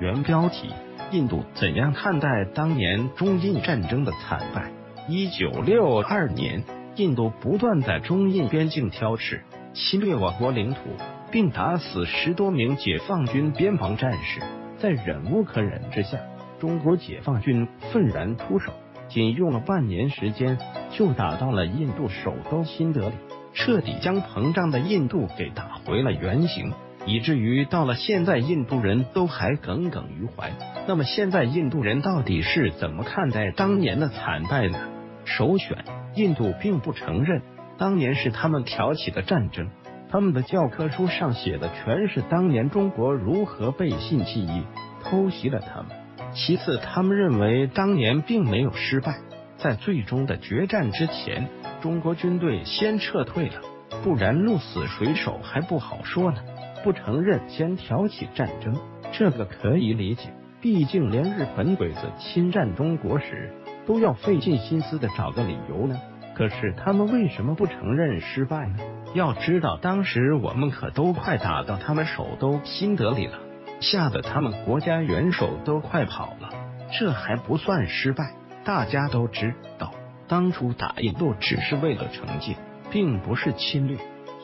原标题：印度怎样看待当年中印战争的惨败？一九六二年，印度不断在中印边境挑事，侵略我国领土，并打死十多名解放军边防战士。在忍无可忍之下，中国解放军愤然出手，仅用了半年时间，就打到了印度首都新德里，彻底将膨胀的印度给打回了原形。以至于到了现在，印度人都还耿耿于怀。那么现在印度人到底是怎么看待当年的惨败呢？首选，印度并不承认当年是他们挑起的战争，他们的教科书上写的全是当年中国如何背信弃义，偷袭了他们。其次，他们认为当年并没有失败，在最终的决战之前，中国军队先撤退了，不然鹿死谁手还不好说呢。不承认先挑起战争，这个可以理解，毕竟连日本鬼子侵占中国时都要费尽心思的找个理由呢。可是他们为什么不承认失败呢？要知道，当时我们可都快打到他们首都新德里了，吓得他们国家元首都快跑了，这还不算失败。大家都知道，当初打印度只是为了惩戒，并不是侵略。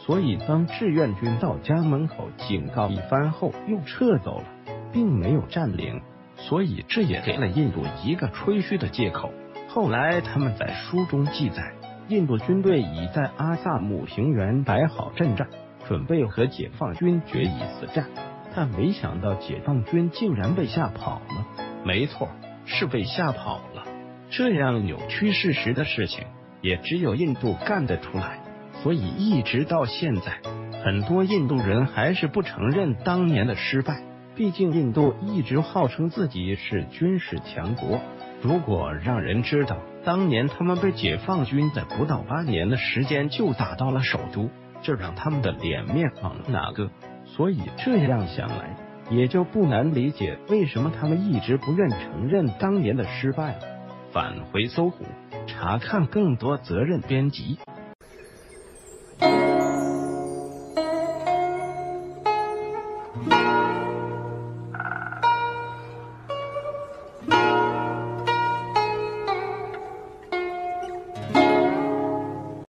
所以，当志愿军到家门口警告一番后，又撤走了，并没有占领，所以这也给了印度一个吹嘘的借口。后来，他们在书中记载，印度军队已在阿萨姆平原摆好阵仗，准备和解放军决一死战。但没想到，解放军竟然被吓跑了。没错，是被吓跑了。这样扭曲事实的事情，也只有印度干得出来。所以一直到现在，很多印度人还是不承认当年的失败。毕竟印度一直号称自己是军事强国，如果让人知道当年他们被解放军在不到八年的时间就打到了首都，这让他们的脸面往哪个？所以这样想来，也就不难理解为什么他们一直不愿承认当年的失败了。返回搜狐，查看更多责任编辑。Thank you.